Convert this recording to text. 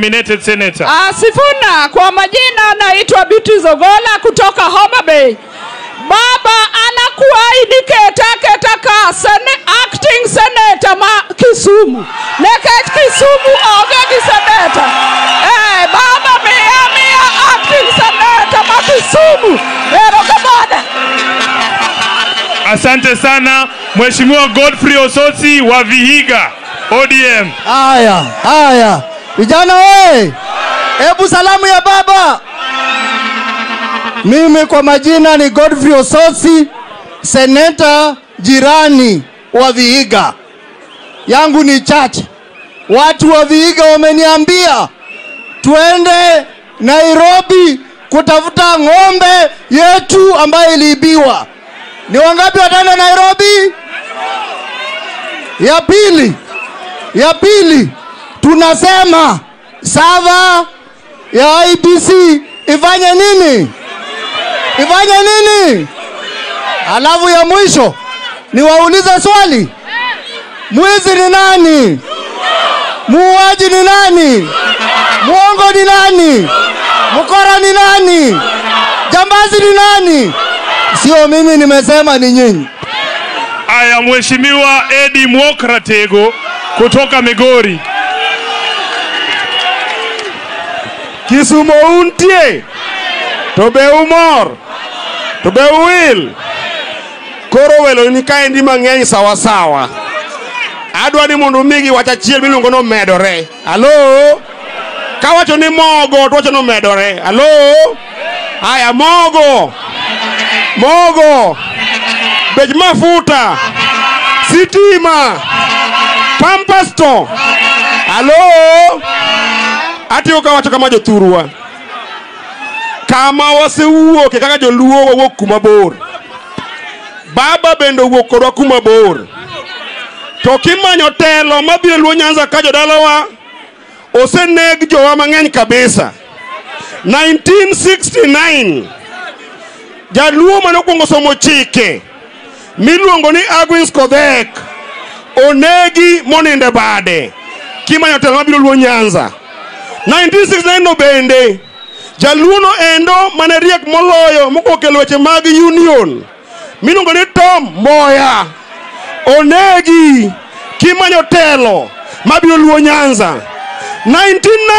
Nominated senator. Asifuna Sifuna, kwa majina naitwa Beauty Zogola kutoka Homa Bay. Baba anakuwa keta keta ka sene, acting senator ma Kisumu. Leket Kisumu onge gi senator. Eh, baba miya miya acting senator ma Kisumu. Erokamano. Asante sana Mheshimiwa Godfrey Osotsi wa Vihiga ODM. Haya, haya vijana we, hebu salamu ya baba. Mimi kwa majina ni Godfrey Ososi, seneta jirani wa Vihiga. Yangu ni chache. Watu wa Vihiga wameniambia tuende Nairobi kutafuta ng'ombe yetu ambayo iliibiwa. Ni wangapi wataenda Nairobi? Ya pili, ya pili tunasema sava ya IBC ifanye nini? Ifanye nini? Alafu ya mwisho niwaulize swali, mwizi ni nani? Muuaji ni nani? muongo ni nani? Mkora ni nani? Jambazi ni nani? Sio mimi nimesema, ni nyinyi. Aya, Mheshimiwa Edi Mwokratego kutoka Migori. Kisumo untie. To be umor. To be uwil koro welo ni kaendi mang'eny sawasawa adwa ni mondo umigi wach achiel miluongo nomedore alo kawacho ni mogo to wacho nomedore alo haya mogo. Mogo. Bech mafuta. Sitima. Pampasto atiyo kawacho kama jothurwa kama wasewuoke kaka joluo wawuok kuma bor. Baba bende owuok kodwa kuma bor. To kimanyo telo mabiro luo nyanza ka jodalawa oseneg jowa mang'eny kabisa. 1969 jaluo mane okuongo somo chike miluongo ni agwins kodhek onegi moninde bade. Kimanyo telo mabiro luo nyanza 1969 no bende. Jaluono endo mane riek moloyo mokokelo weche mag union. Miluongo ni tom moya. Onegi kimanyo telo mabiro luo nyanza. 1990